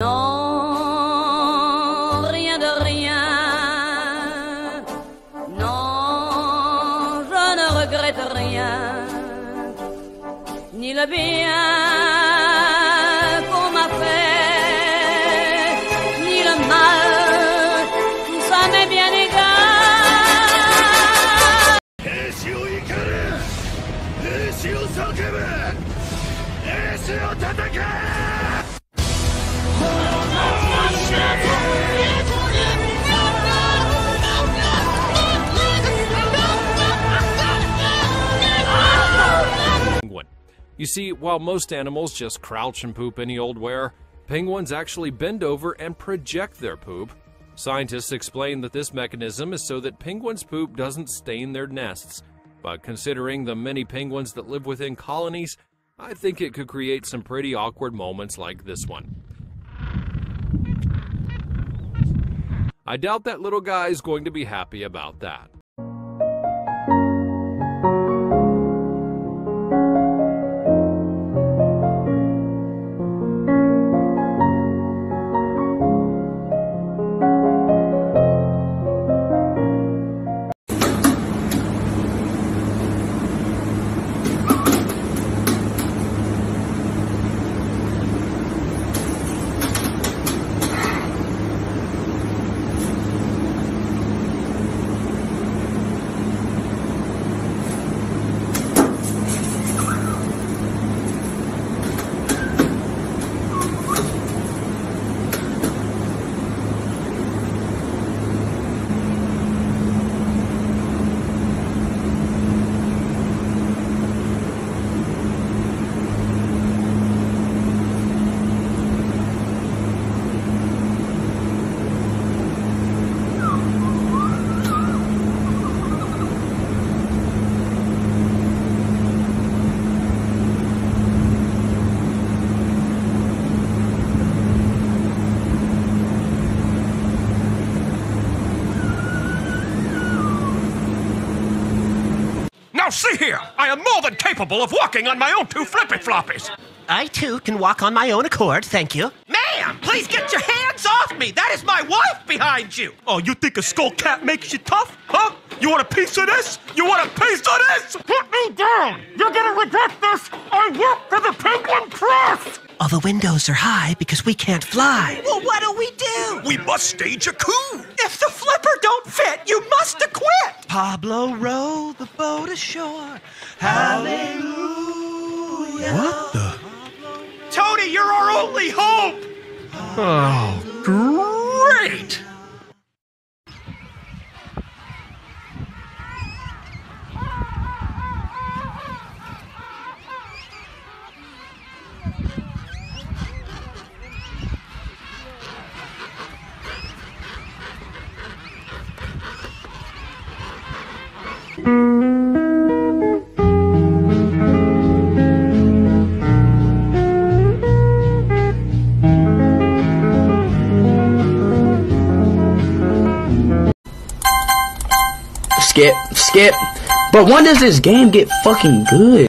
Non, rien de rien. Non, je ne regrette rien. Ni le bien qu'on m'a fait, ni le mal, tout ça m'est bien égal. Et si on y calme, et si on s'en et si on t'attaque You see, while most animals just crouch and poop any old where, penguins actually bend over and project their poop. Scientists explain that this mechanism is so that penguins' poop doesn't stain their nests. But considering the many penguins that live within colonies, I think it could create some pretty awkward moments like this one. I doubt that little guy is going to be happy about that. Now see here! I am more than capable of walking on my own two flippy floppies! I too can walk on my own accord, thank you. Ma'am, please get your hands off me! That is my wife behind you! Oh, you think a skull cat makes you tough? Huh? You want a piece of this? You want a piece of this? Put me down! You're gonna regret this! I work for the Penguin Press! All the windows are high because we can't fly. Well, what do we do? We must stage a coup! If the flipper don't fit, you must acquit! Pablo rowed the boat ashore. Hallelujah. What the? Tony, you're our only hope! Oh, great! Skip, skip. But when does this game get fucking good?